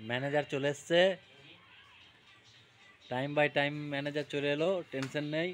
Manager চলে এসছে। Time by time manager চলে এলো টেনশন নেই।